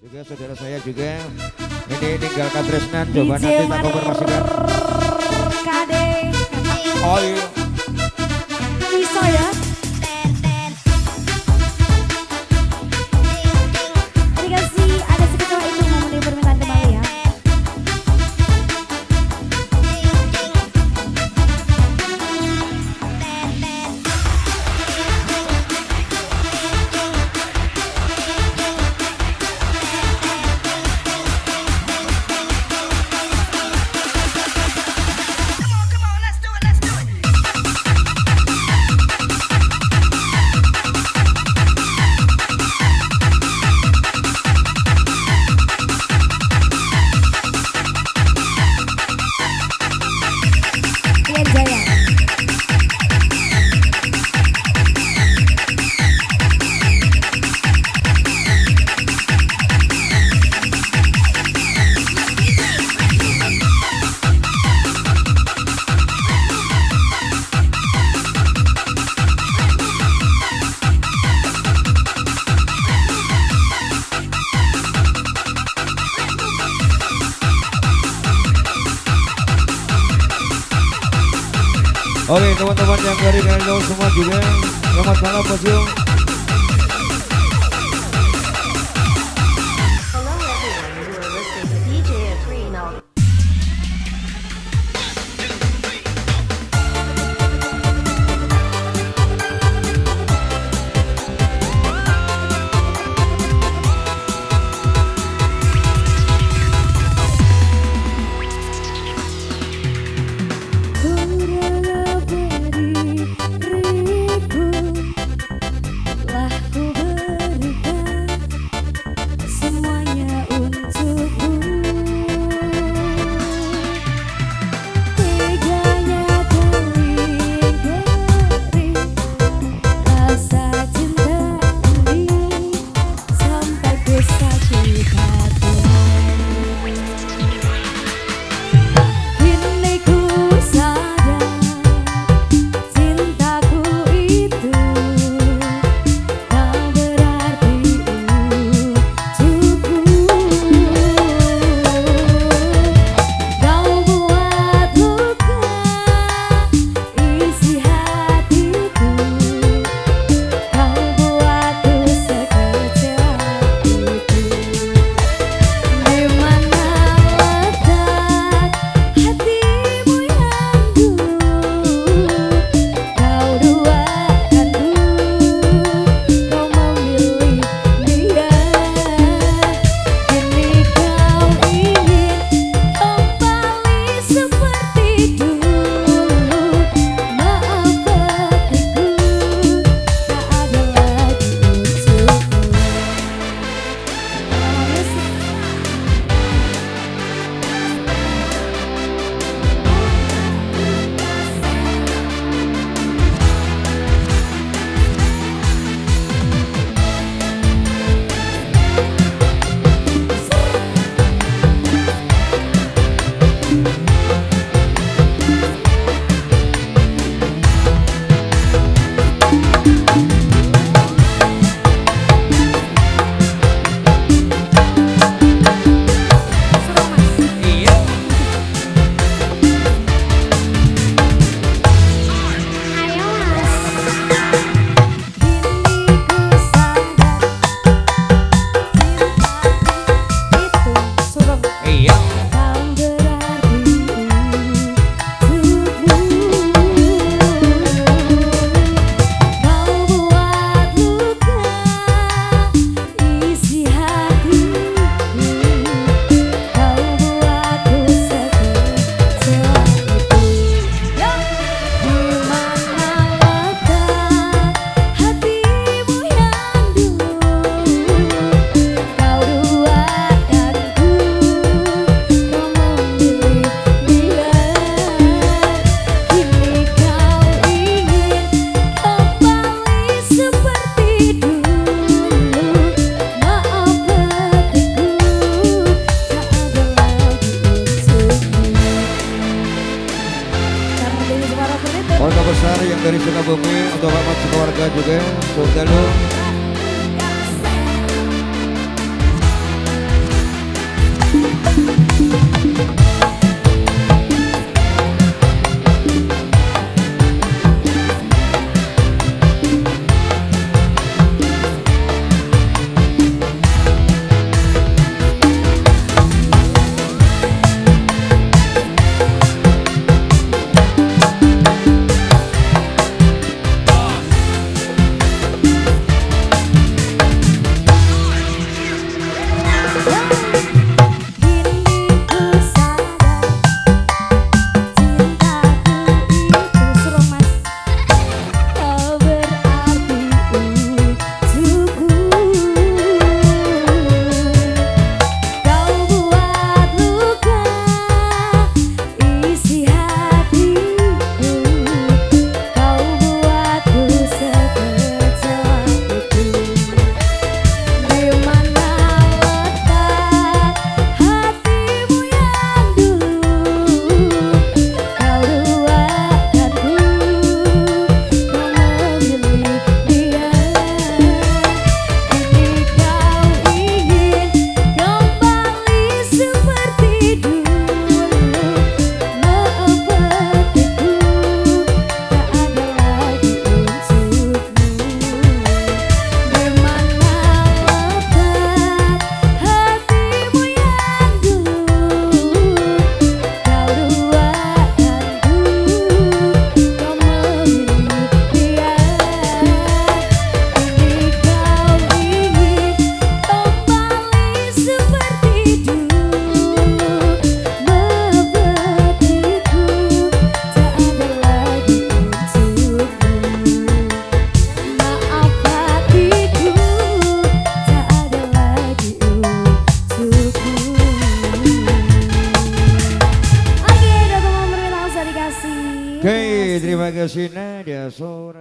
Juga saudara saya juga ini tinggalkan Tresnan coba nanti tak komunikasikan. KD. Oh iya. Oke teman-teman yang dari Kendo semua juga Selamat malam Mas you're such a happy. Bumi untuk Bapak keluarga juga. Semoga lu mercenarias horas.